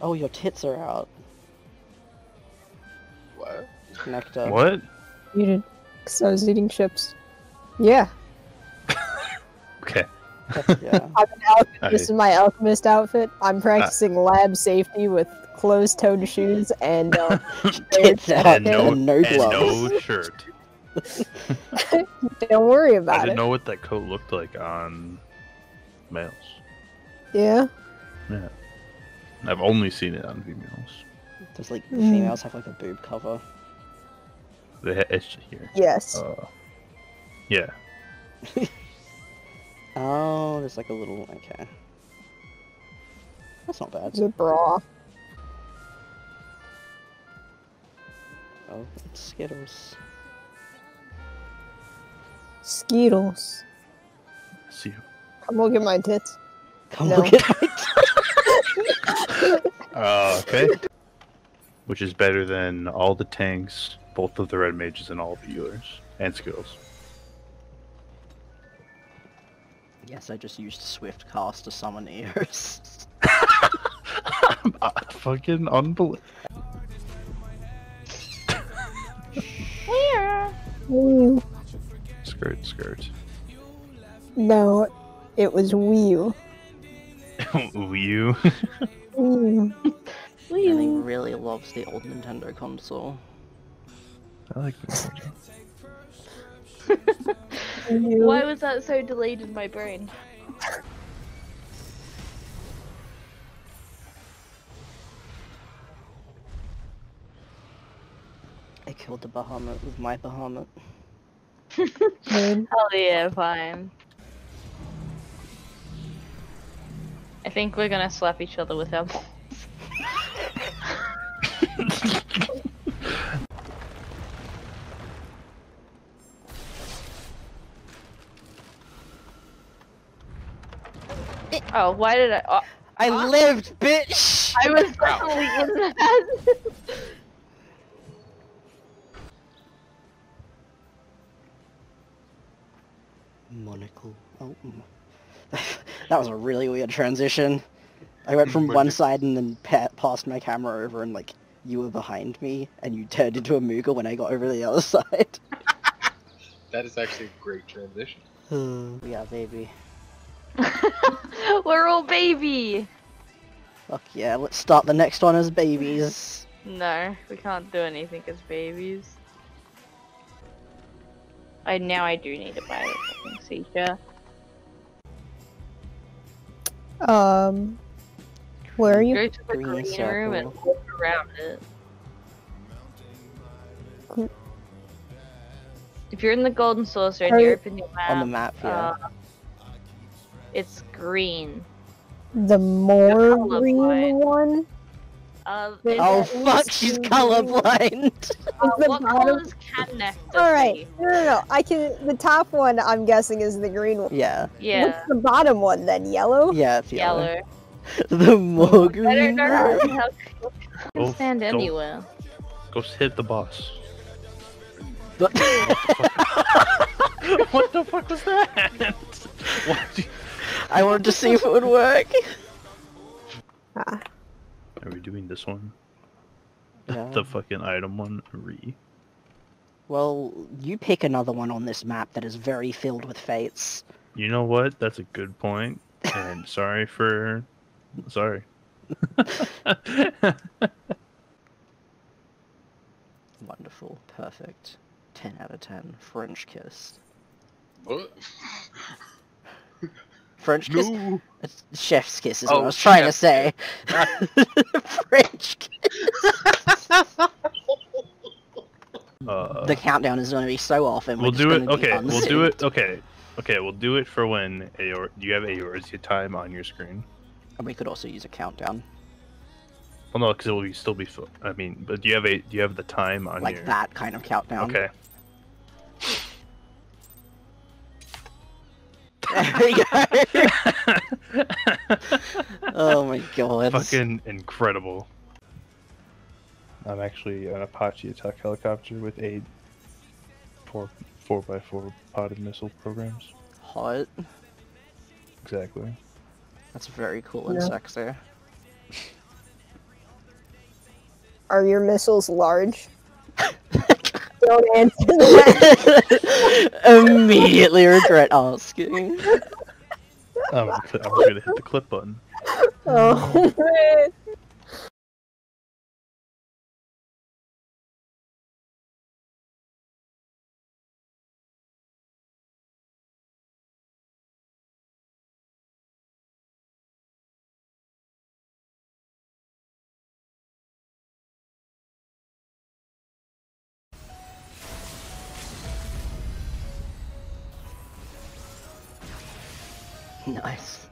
Oh, your tits are out. What? Nectar. What? Muted. Because I was eating chips. Yeah. Okay. yeah. I'm an al- I- This is my alchemist outfit. I'm practicing lab safety with closed-toed shoes and uh, Tits out And no, and no and no shirt. don't worry about it. I didn't it. know what that coat looked like on males. Yeah. Yeah. I've only seen it on females. Does like the Mm. females have like a boob cover? They ha- It's here. Yes. Uh, yeah. Oh, there's like a little. Okay. That's not bad. the bra. Oh, it's Skittles. Skittles. See you. Come look at my tits. Come No. look at my Uh, okay. Which is better than all the tanks, both of the red mages, and all the healers and skills. Yes, I just used Swift Cast to summon Eos. uh, fucking unbelievable. Woo. Skirt, skirt. No, it was Wii U. you. Mm. Really, really loves the old Nintendo console. I like the Why was that so delayed in my brain? I killed the Bahamut with my Bahamut. Dude. Oh yeah, fine. I think we're gonna slap each other with our balls. oh, why did I? Oh, I lived, bitch! I was definitely in that. Monocle. Oh, mm. That was a really weird transition. I went from one side and then pa- passed my camera over and like you were behind me and you turned into a Moogle when I got over the other side. That is actually a great transition. yeah, baby. we're all baby. Fuck yeah, let's start the next one as babies. No, we can't do anything as babies. I now I do need to buy a fucking seizure. Um, where are you? Go to the Green green room and circle. walk around it. Gr- If you're in the golden saucer Are and you you- open your map, On the map, yeah. uh, it's green. The more colorblind. green one? Uh, is oh fuck, she's colorblind! uh, the what bottom- colors can nectar Alright, be? no, no, no. I can. The top one, I'm guessing, is the green one. yeah, Yeah, What's the bottom one then? Yellow? yeah, it's yellow. yellow. the more I don't green. know how I Go- can stand go- anywhere. Go hit the boss. the- what the fuck was that? What? you- I wanted to see if it would work. Ah, Are we doing this one? Yeah. The fucking item one? Re. Well, you pick another one on this map that is very filled with fates. You know what? That's a good point. And sorry for. Sorry. Wonderful, perfect. 10 out of 10. French kiss. What? French kiss? No. Chef's kiss is what Oh, I was trying to say. French kiss. Uh, the countdown is going to be so often. we'll we're do it. gonna be Okay, we'll do it. unsynced. Okay, okay, we'll do it for when Aor. Do you have Aor's time on your screen? And we could also use a countdown. Well, no, because it will be, still be. I mean, but do you have a? Do you have the time on Like your? that kind of countdown. Okay. oh my god. Fucking incredible. I'm actually an Apache attack helicopter with eight four four by four potted missile programs. Hot. Exactly. That's very cool and Yeah. sexy. Are your missiles large? Don't answer that. Immediately regret asking. I'm I'm gonna hit the clip button. Oh man. Nice.